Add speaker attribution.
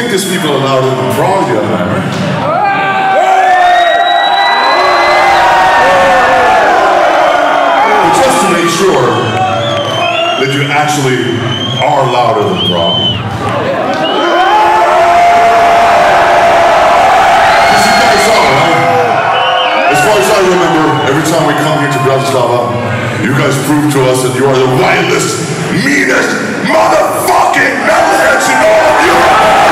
Speaker 1: think these people are louder than Braun, night, right? just to make sure that you actually are louder than Braun. Because you guys are, right? As far as I remember, every time we come here to Bratislava, you guys prove to us that you are the wildest, meanest, motherfucking metalheads in all of Europe!